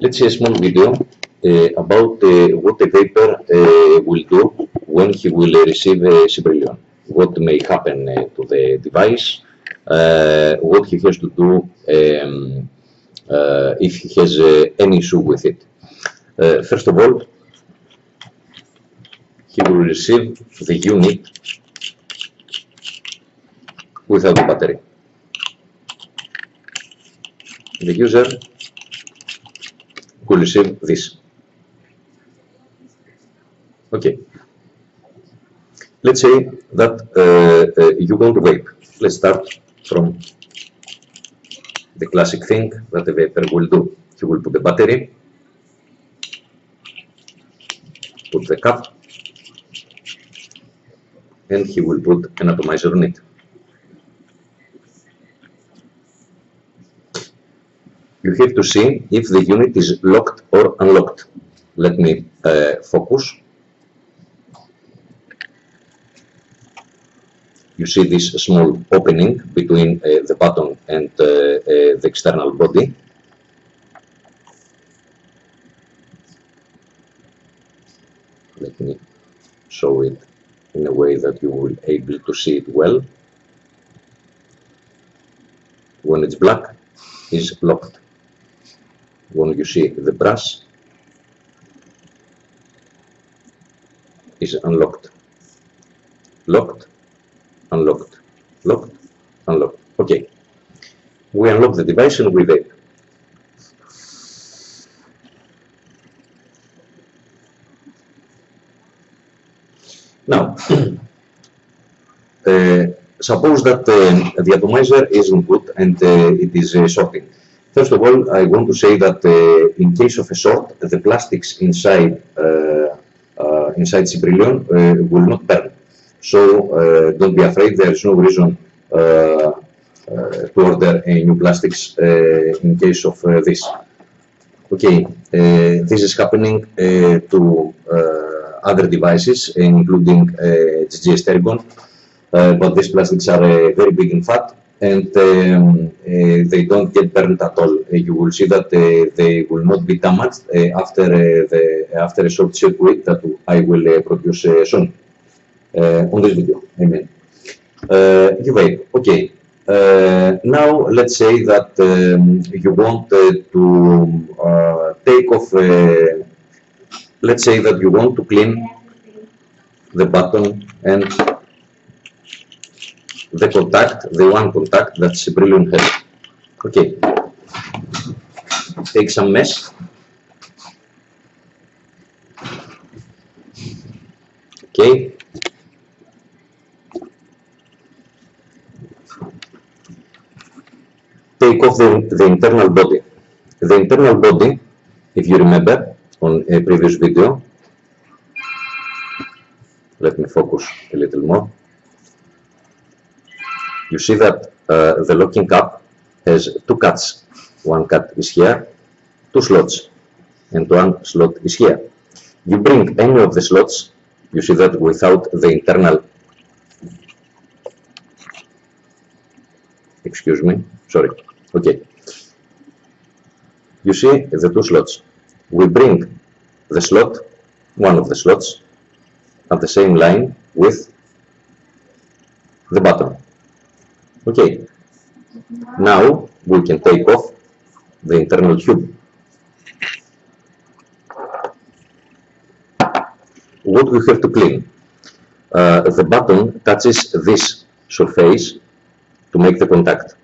Let's see a small video uh, about uh, what a vapor uh, will do when he will uh, receive a Cybrillion. What may happen uh, to the device, uh, what he has to do um, uh, if he has uh, any issue with it. Uh, first of all, he will receive the unit without the battery. The user will receive this. Okay. Let's say that uh, uh, you want to vape. Let's start from the classic thing that the vapor will do. He will put the battery, put the cap, and he will put an atomizer on it. You have to see if the unit is locked or unlocked. Let me uh, focus. You see this small opening between uh, the button and uh, uh, the external body. Let me show it in a way that you will able to see it well. When it's black, is locked. When you see the brush, is unlocked. Locked, unlocked, locked, unlocked. Okay. We unlock the device and we vape. Now, uh, suppose that uh, the atomizer is input and uh, it is uh, sorting. First of all, I want to say that uh, in case of a sort, the plastics inside uh, uh, inside Cybrillion uh, will not burn. So uh, don't be afraid. There is no reason uh, to order new plastics in case of this. Okay, this is happening to other devices, including uh, GGS Tergon, but these plastics are very big in fat and um, uh, they don't get burned at all. Uh, you will see that uh, they will not be damaged after the after a short circuit that I will produce soon on this video. You wait. Okay. Uh, now let's say that um, you want uh, to uh, take off. Let's say that you want to clean the button and the contact, the one contact that Cybrillion has. Okay. Take some mesh. Okay. Take off the, the internal body. The internal body, if you remember on a previous video, let me focus a little more you see that uh, the locking cap has two cuts. One cut is here, two slots, and one slot is here. You bring any of the slots, you see that without the internal, excuse me, sorry, okay. You see the two slots. We bring the slot, one of the slots, at the same line with the button. Okay, now we can take off the internal tube. What we have to clean? Uh, the button touches this surface to make the contact.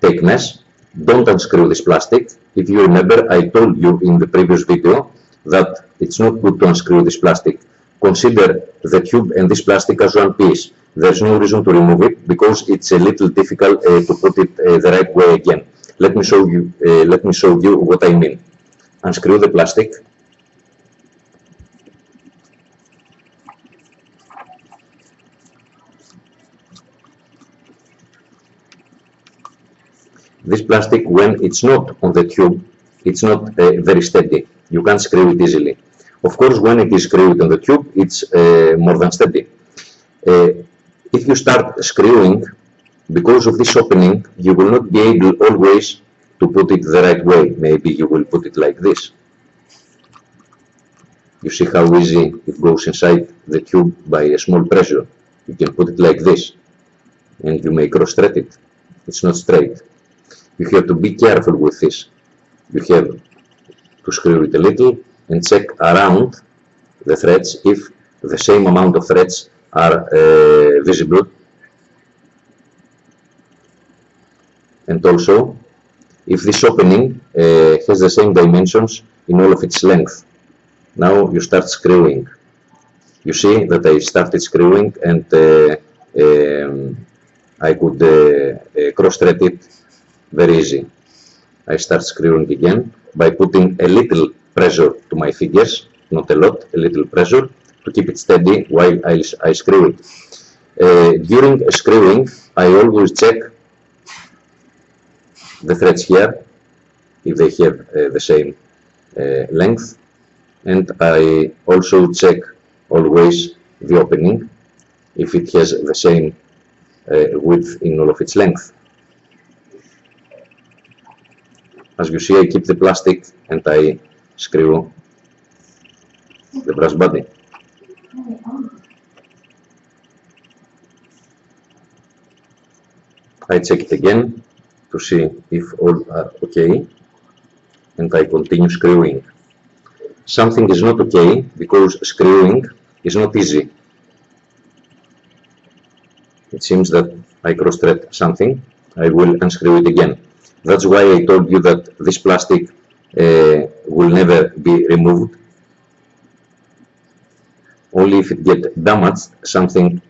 Take mesh, don't unscrew this plastic. If you remember, I told you in the previous video that it's not good to unscrew this plastic. Consider the tube and this plastic as one piece there's no reason to remove it because it's a little difficult uh, to put it uh, the right way again. Let me show you. Uh, let me show you what I mean. Unscrew the plastic. This plastic, when it's not on the tube, it's not uh, very steady. You can't screw it easily. Of course, when it is screwed on the tube, it's uh, more than steady. Uh, if you start screwing, because of this opening, you will not be able always to put it the right way, maybe you will put it like this. You see how easy it goes inside the tube by a small pressure. You can put it like this and you may cross-thread it. It's not straight. You have to be careful with this. You have to screw it a little and check around the threads if the same amount of threads are uh, visible and also if this opening uh, has the same dimensions in all of its length. Now you start screwing. You see that I started screwing and uh, um, I could cross-thread it very easy. I start screwing again by putting a little pressure to my fingers, not a lot, a little pressure to keep it steady while I, I screw it. Uh, during screwing, I always check the threads here, if they have uh, the same uh, length, and I also check always the opening, if it has the same uh, width in all of its length. As you see, I keep the plastic and I screw the brass body. I check it again to see if all are okay and I continue screwing. Something is not okay because screwing is not easy. It seems that I cross-thread something. I will unscrew it again. That's why I told you that this plastic uh, will never be removed. Only if it get damaged, something,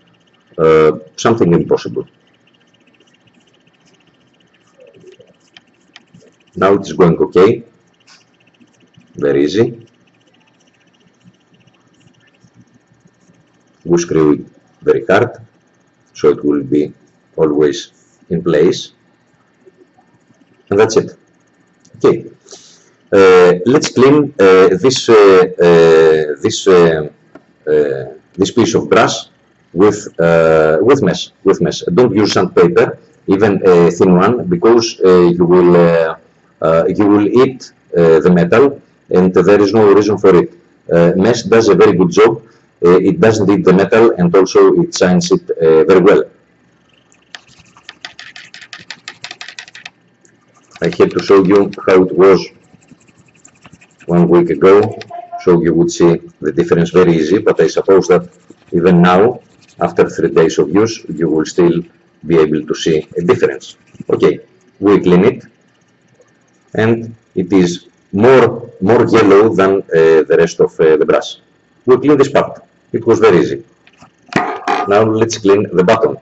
uh, something impossible. Now it is going okay. Very easy. We screw it very hard, so it will be always in place. And that's it. Okay. Uh, let's clean uh, this uh, uh this uh, Uh, this piece of brass with uh, with mesh. With mesh. Don't use sandpaper, even a thin one, because you will uh, you will eat uh, the metal and there is no reason for it. Uh, mesh does a very good job. it doesn't eat the metal and also it shines it very well. I had to show you how it was one week ago, so you would see the difference very easy, but I suppose that even now, after three days of use, you will still be able to see a difference. Okay, we clean it and it is more, more yellow than uh, the rest of uh, the brass. We clean this part. It was very easy. Now let's clean the button.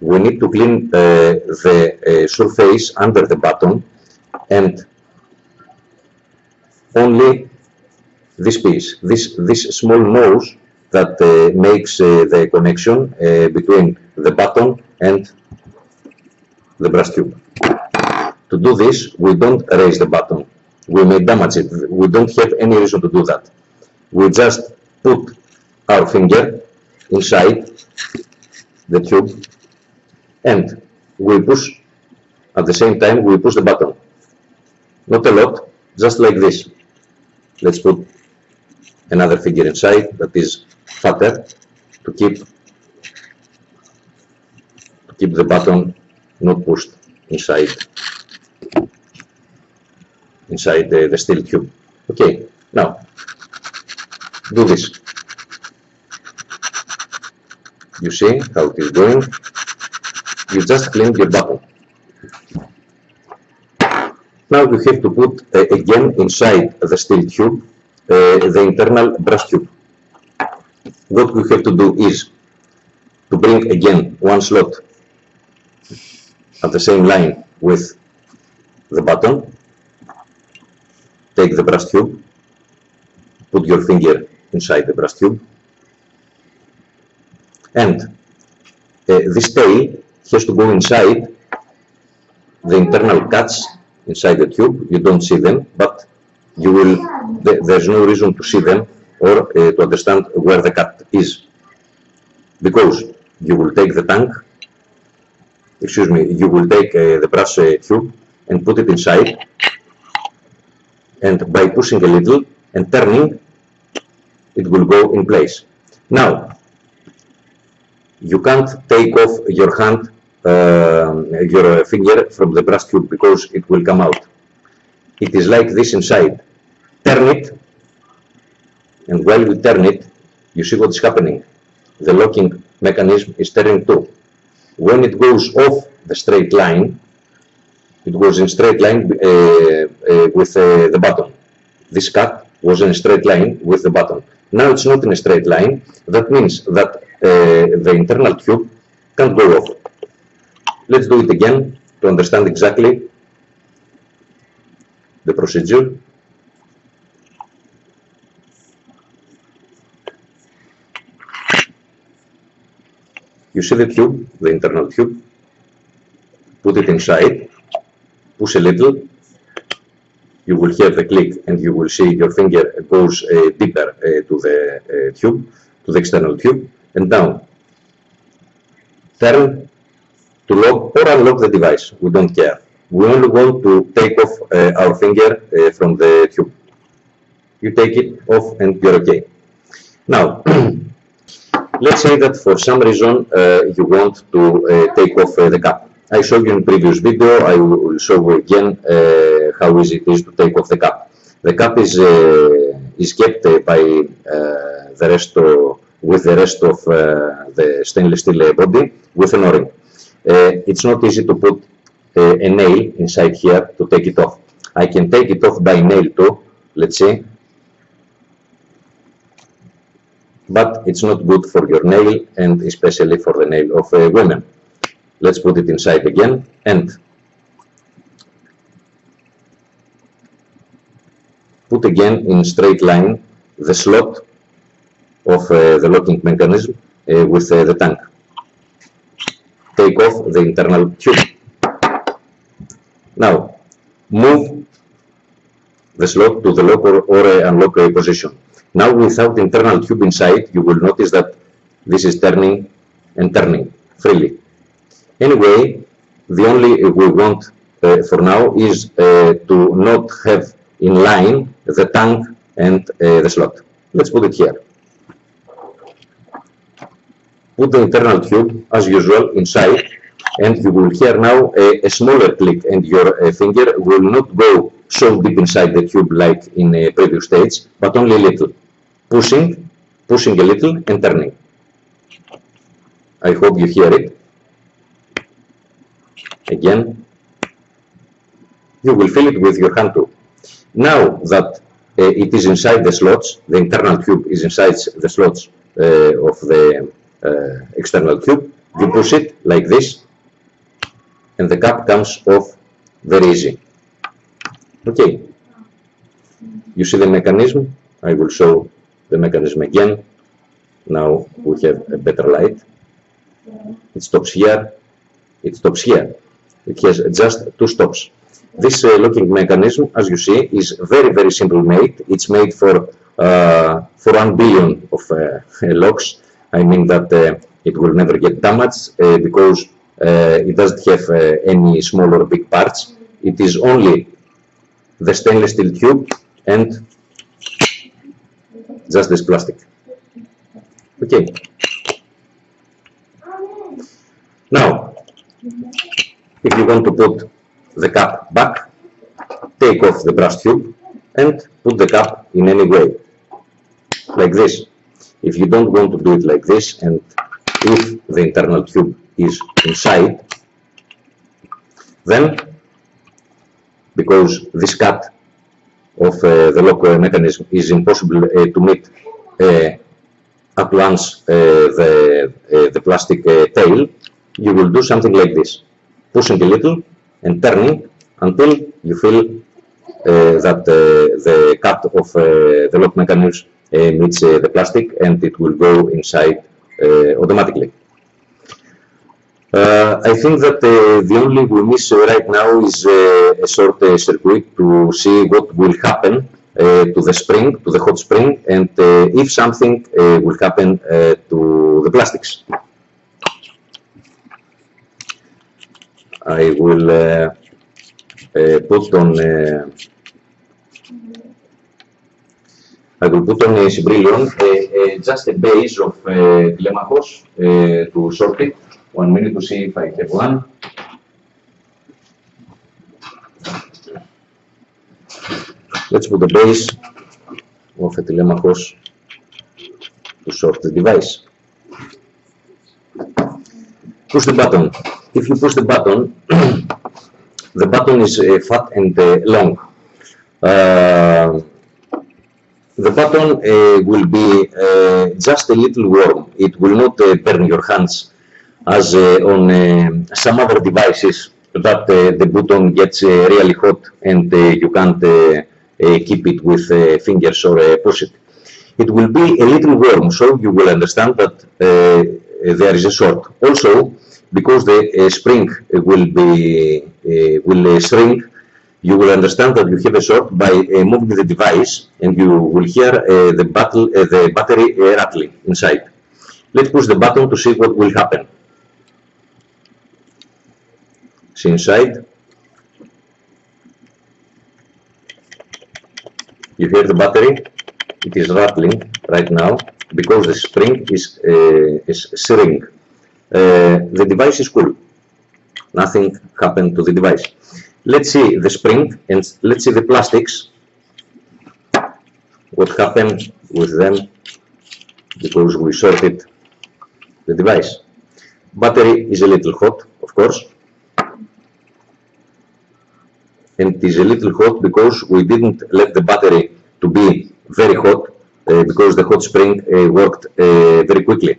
We need to clean uh, the surface under the button and only this piece, this, this small nose that uh, makes uh, the connection uh, between the button and the brass tube. To do this, we don't raise the button. We may damage it. We don't have any reason to do that. We just put our finger inside the tube and we push at the same time we push the button. Not a lot, just like this. Let's put another figure inside that is fatter to keep to keep the button not pushed inside inside the, the steel tube. Okay, now do this. You see how it is going. You just clean your button. Now you have to put uh, again inside the steel tube the internal brass tube. What we have to do is to bring again one slot at the same line with the button take the brass tube, put your finger inside the brass tube, and uh, this tail has to go inside the internal cuts inside the tube. You don't see them, but you will. Th there's no reason to see them or uh, to understand where the cut is, because you will take the tank. Excuse me. You will take uh, the brass uh, tube and put it inside. And by pushing a little and turning, it will go in place. Now, you can't take off your hand, uh, your finger from the brass tube because it will come out. It is like this inside. Turn it, and while you turn it, you see what is happening. The locking mechanism is turning too. When it goes off the straight line, it was in straight line uh, uh, with uh, the button. This cut was in a straight line with the button. Now it's not in a straight line. That means that uh, the internal tube can't go off. Let's do it again to understand exactly the procedure. You see the tube, the internal tube, put it inside, push a little, you will hear the click and you will see your finger goes uh, deeper uh, to the uh, tube, to the external tube, and down. Turn to lock or unlock the device, we don't care. We only want to take off uh, our finger uh, from the tube. You take it off and you're okay. Now, let's say that for some reason uh, you want to uh, take off uh, the cap. I showed you in previous video, I will show you again uh, how easy it is to take off the cap. The cap is, uh, is kept uh, by the rest of, with the rest of the stainless steel body with an o-ring. it's not easy to put a nail inside here to take it off. I can take it off by nail too, let's see. But it's not good for your nail and especially for the nail of uh, women. Let's put it inside again and put again in straight line the slot of uh, the locking mechanism uh, with uh, the tank. Take off the internal tube. Now, move the slot to the lock or, or unlock position. Now, without internal tube inside, you will notice that this is turning and turning freely. Anyway, the only we want uh, for now is uh, to not have in line the tank and uh, the slot. Let's put it here. Put the internal tube, as usual, inside, and you will hear now a, a smaller click, and your uh, finger will not go so deep inside the tube like in a previous stage, but only a little. Pushing, pushing a little, and turning. I hope you hear it again, you will fill it with your hand too. Now that uh, it is inside the slots, the internal tube is inside the slots uh, of the uh, external tube, you push it like this and the cap comes off very easy. Okay, you see the mechanism, I will show the mechanism again. Now we have a better light. It stops here, it stops here. It has just two stops. This uh, locking mechanism, as you see, is very, very simple made. It's made for, uh, for 1 billion of uh, locks. I mean that uh, it will never get damaged uh, because uh, it doesn't have any small or big parts. It is only the stainless steel tube and just this plastic. Okay. Now, if you want to put the cap back, take off the brass tube and put the cap in any way, like this. If you don't want to do it like this and if the internal tube is inside, then because this cut of uh, the lock mechanism is impossible to meet at once the, the plastic tail, you will do something like this pushing a little and turning until you feel that the cut of the lock mechanism meets the plastic and it will go inside automatically. Uh, I think that uh, the only we miss uh, right now is uh, a short uh, circuit to see what will happen uh, to the spring, to the hot spring, and if something will happen to the plastics. I will uh, put on I will put on a Cybrillion just a base of uh, Telemachos to sort it. One minute to see if I have one. Let's put the base of a Telemachos to sort the device. Push the button. If you push the button, the button is uh, fat and uh, long. Uh, the button uh, will be uh, just a little warm. It will not uh, burn your hands as uh, on uh, some other devices that uh, the button gets really hot and you can't keep it with fingers or push it. It will be a little warm, so you will understand that there is a short. Also, because the spring will be will shrink you will understand that you have a short by uh, moving the device and you will hear uh, the, battle, uh, the battery uh, rattling inside. Let's push the button to see what will happen. See inside. You hear the battery. It is rattling right now because the spring is, uh, is shrink. Uh, the device is cool. Nothing happened to the device. Let's see the spring and let's see the plastics. What happened with them because we sorted the device. Battery is a little hot, of course. And it is a little hot because we didn't let the battery to be very hot uh, because the hot spring uh, worked uh, very quickly.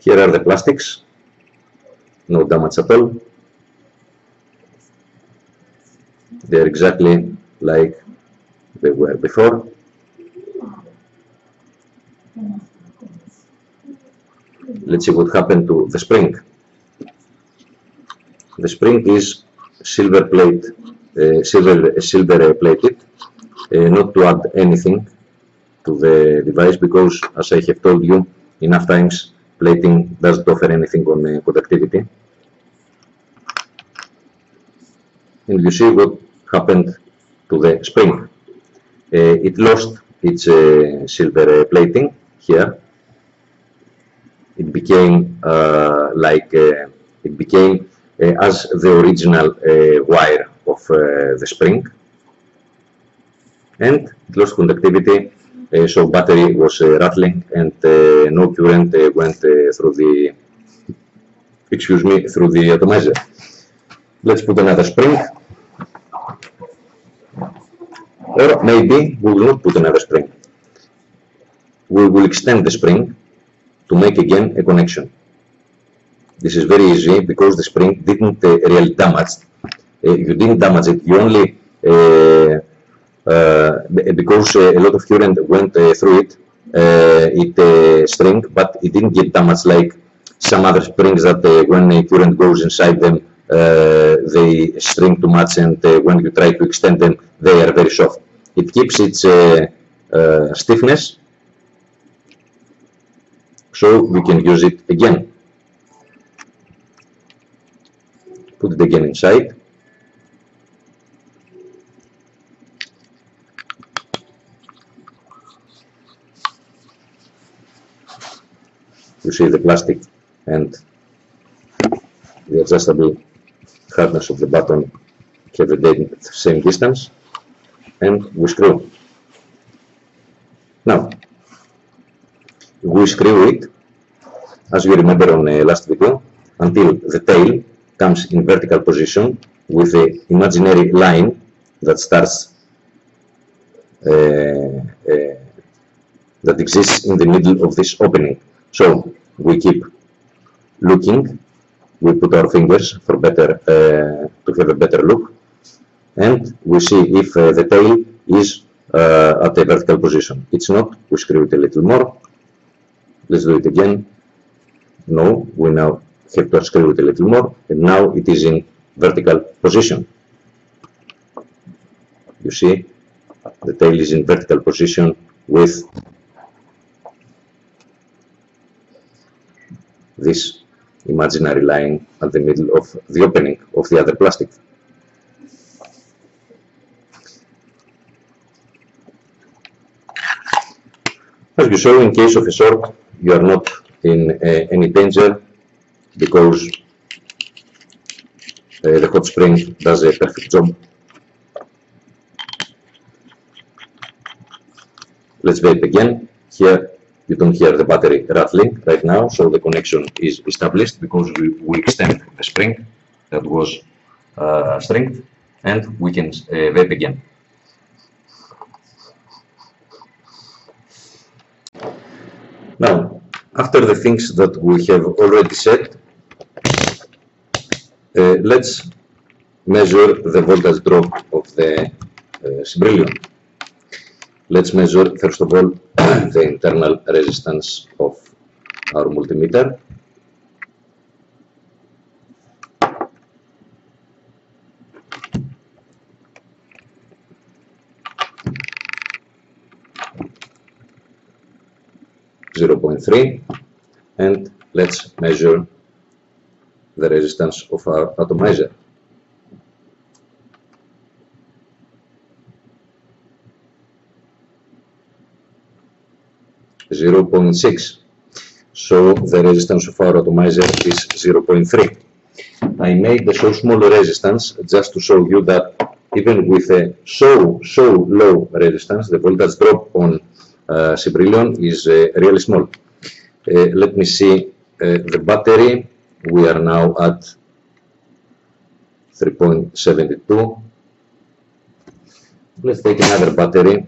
Here are the plastics no damage at all. They're exactly like they were before. Let's see what happened to the spring. The spring is silver plate, uh, silver silver plated, uh, not to add anything to the device because, as I have told you enough times, plating doesn't offer anything on uh, conductivity. And you see what happened to the spring. Uh, it lost its uh, silver plating here. It became like it became as the original wire of the spring and it lost conductivity uh, so battery was uh, rattling and uh, no current went through the excuse me through the atomizer. Let's put another spring or maybe we will not put another spring. We will extend the spring to make again a connection. This is very easy because the spring didn't uh, really damage. Uh, you didn't damage it. You only uh, uh, because uh, a lot of current went through it, it string, but it didn't get damaged like some other springs that when a current goes inside them, they string too much and when you try to extend them, they are very soft. It keeps its stiffness so we can use it again. Put it again inside. you see the plastic and the adjustable hardness of the button have the same distance and we screw. Now, we screw it, as you remember on the last video, until the tail comes in vertical position with the imaginary line that starts uh, uh, that exists in the middle of this opening. So we keep looking, we put our fingers for better uh, to have a better look, and we see if uh, the tail is uh, at a vertical position. It's not, we screw it a little more. Let's do it again. No, we now have to screw it a little more, and now it is in vertical position. You see, the tail is in vertical position with this imaginary line at the middle of the opening of the other plastic. As you saw, in case of a short, you are not in uh, any danger because uh, the hot spring does a perfect job. Let's vape again. Here you don't hear the battery rattling right now, so the connection is established because we, we extend the spring that was uh, stringed and we can uh, vape again. Now, after the things that we have already said, let's measure the voltage drop of the uh, Let's measure, first of all, the internal resistance of our multimeter. Zero point three, and let's measure the resistance of our atomizer. 0.6. So the resistance of our atomizer is 0.3. I made the so small resistance just to show you that even with a so, so low resistance, the voltage drop on uh, is uh, really small. Uh, let me see uh, the battery. We are now at 3.72. Let's take another battery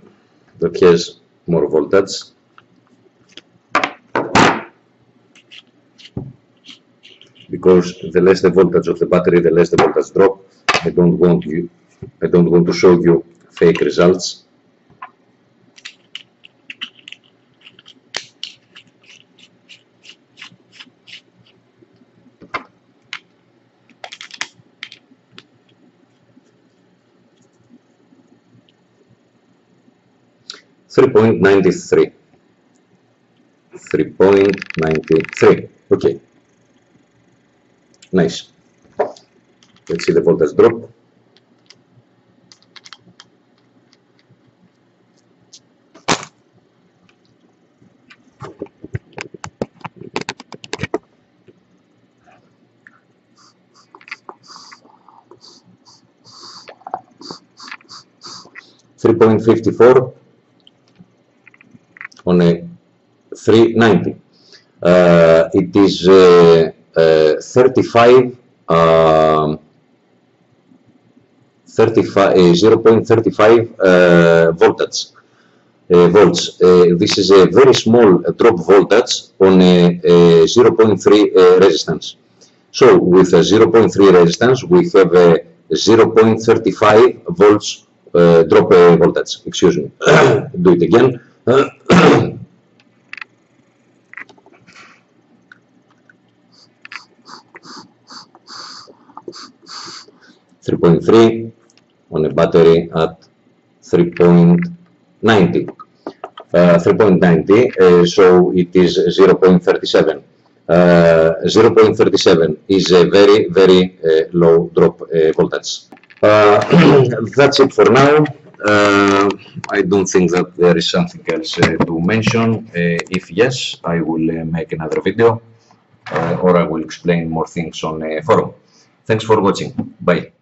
that has more voltage. because the less the voltage of the battery, the less the voltage drop. I don't want you, I don't want to show you fake results. Three point ninety three. Three point ninety three. Okay. Nice. Let's see the voltage drop. Three point fifty four 390. Uh, it is uh, uh, 35 um, 0.35 voltage. volts. this is a very small drop voltage on a, a 0.3 resistance. So with a 0.3 resistance, we have a 0.35 volts uh, drop uh, voltage. Excuse me. Do it again. 3.3 on a battery at 3.90. Uh, 3.90, uh, so it is 0.37. Uh, 0.37 is a very, very uh, low drop uh, voltage. Uh, that's it for now. I don't think that there is something else to mention. if yes, I will make another video or I will explain more things on a forum. Thanks for watching. Bye.